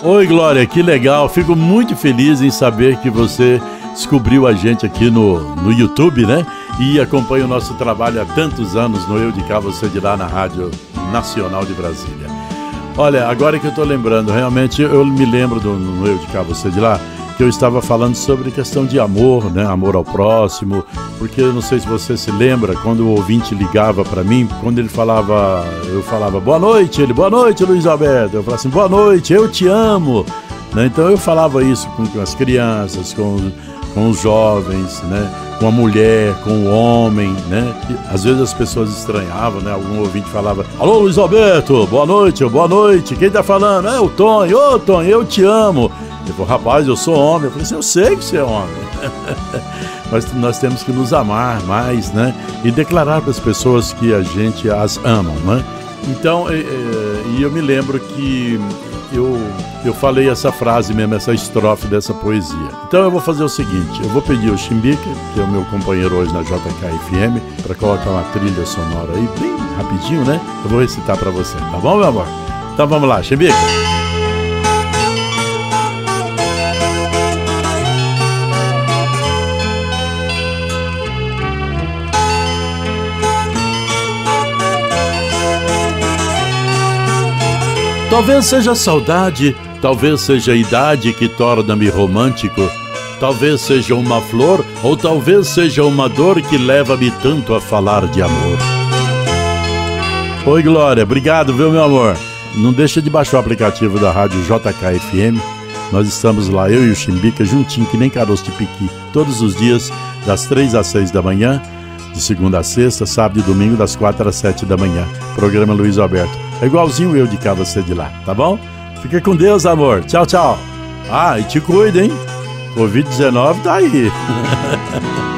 Oi, Glória, que legal. Fico muito feliz em saber que você descobriu a gente aqui no, no YouTube, né? E acompanha o nosso trabalho há tantos anos no Eu de Cá, você de lá na Rádio Nacional de Brasília. Olha, agora que eu estou lembrando, realmente eu me lembro do no Eu de Cá, você de lá, que eu estava falando sobre questão de amor, né? Amor ao próximo, porque eu não sei se você se lembra quando o ouvinte ligava para mim, quando ele falava, eu falava boa noite, ele boa noite, Luiz Alberto. Eu falava assim, boa noite, eu te amo. Né? Então eu falava isso com as crianças, com, com os jovens, né? com a mulher, com o homem, né? E, às vezes as pessoas estranhavam, né? Algum ouvinte falava: Alô, Luiz Alberto, boa noite, boa noite, quem tá falando? É o Tonho, ô Tonho, eu te amo. Ele falou, rapaz, eu sou homem. Eu falei assim, eu sei que você é homem. Mas nós temos que nos amar mais, né? E declarar para as pessoas que a gente as ama, né? Então, e, e eu me lembro que eu, eu falei essa frase mesmo, essa estrofe dessa poesia. Então eu vou fazer o seguinte: eu vou pedir o Chimbica, que é o meu companheiro hoje na JKFM, para colocar uma trilha sonora aí, bem rapidinho, né? Eu vou recitar para você, tá bom, meu amor? Então vamos lá, Chimbica. Talvez seja saudade, talvez seja a idade que torna-me romântico, talvez seja uma flor ou talvez seja uma dor que leva-me tanto a falar de amor. Oi, Glória, obrigado, viu, meu amor? Não deixa de baixar o aplicativo da rádio JKFM. Nós estamos lá, eu e o Chimbica, juntinho, que nem caroço de piqui, todos os dias, das três às seis da manhã, de segunda a sexta, sábado e domingo, das quatro às sete da manhã. Programa Luiz Alberto. É igualzinho eu de cá, você de lá, tá bom? Fica com Deus, amor. Tchau, tchau. Ah, e te cuida, hein? Covid-19 tá aí.